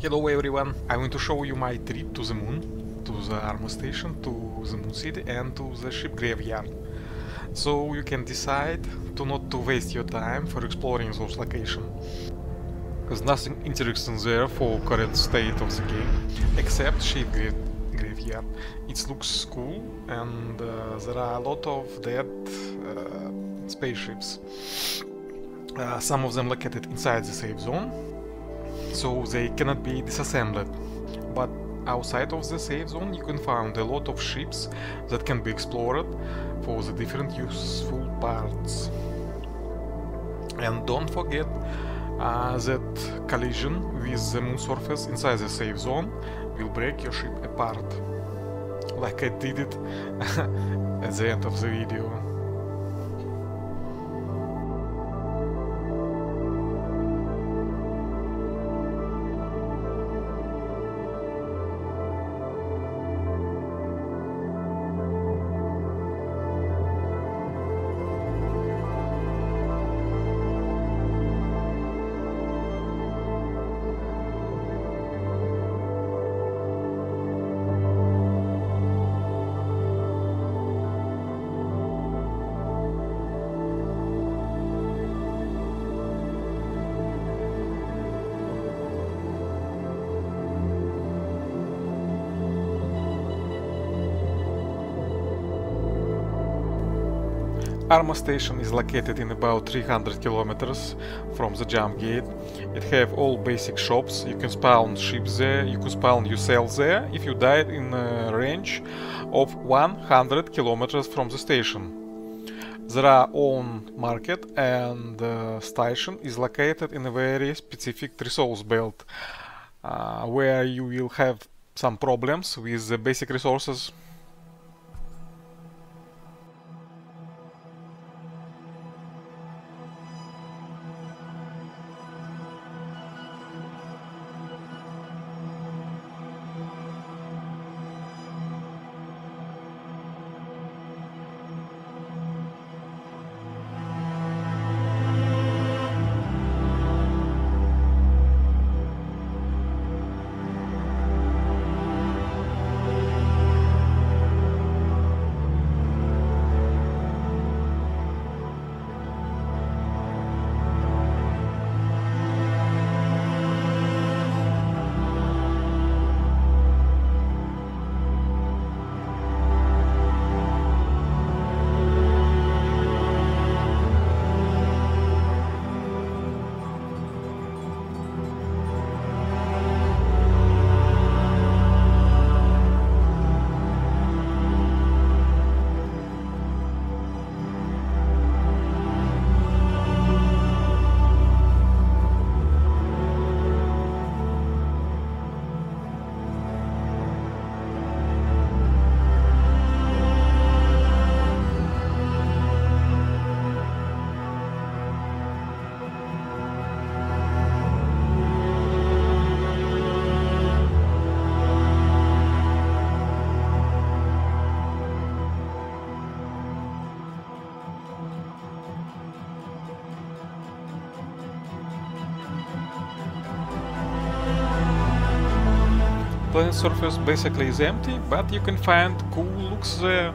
Hello everyone, I'm going to show you my trip to the moon, to the Amra station, to the moon city and to the ship graveyard. So you can decide to not to waste your time for exploring those locations. There's nothing interesting there for current state of the game, except ship gra graveyard. It looks cool and uh, there are a lot of dead uh, spaceships. Uh, some of them located inside the safe zone, so they cannot be disassembled. But outside of the safe zone you can find a lot of ships that can be explored for the different useful parts. And don't forget uh, that collision with the moon surface inside the safe zone will break your ship apart. Like I did it at the end of the video. Amra station is located in about 300 kilometers from the jump gate. It have all basic shops, you can spawn ships there, you can spawn yourself there if you died in a range of 100 kilometers from the station. There are own market and the station is located in a very specific resource belt uh, where you will have some problems with the basic resources planet surface basically is empty, but you can find cool looks there.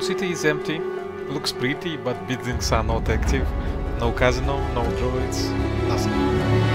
City is empty. Looks pretty, but buildings are not active. No casino, no droids, nothing.